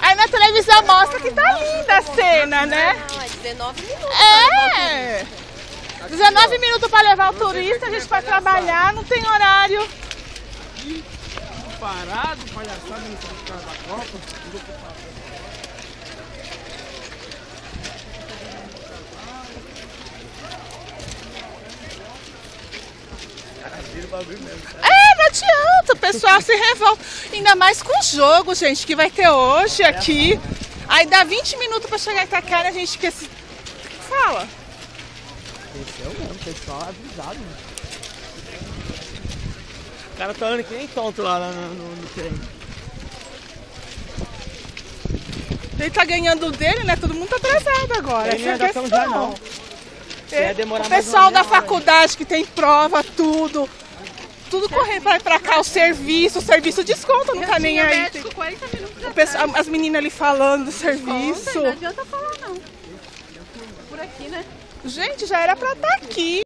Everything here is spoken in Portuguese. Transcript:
Aí na televisão mostra que tá linda a cena, né? Não, é 19 minutos. É! 19 minutos pra levar o turista, a gente vai trabalhar, não tem horário. Parado, palhaçada cara da Copa. É, não adianta, o pessoal se revolta. Ainda mais com o jogo, gente, que vai ter hoje aqui. Aí dá 20 minutos pra chegar em Itacara, a gente esquece. Fala. Desceu mesmo, pessoal avisado. Né? O cara tá andando que nem tonto lá, lá no, no, no trem. Ele tá ganhando o dele, né? Todo mundo tá atrasado agora. Tem Essa é a redação já questão. não. ia demorar o pessoal da faculdade que tem prova, tudo. Tudo correndo ir pra cá, o serviço, o serviço desconta, não tá nem aí. médico 40 minutos O pessoal- as meninas ali falando do serviço. Não adianta falar, não. Por aqui, né? Gente, já era pra estar aqui.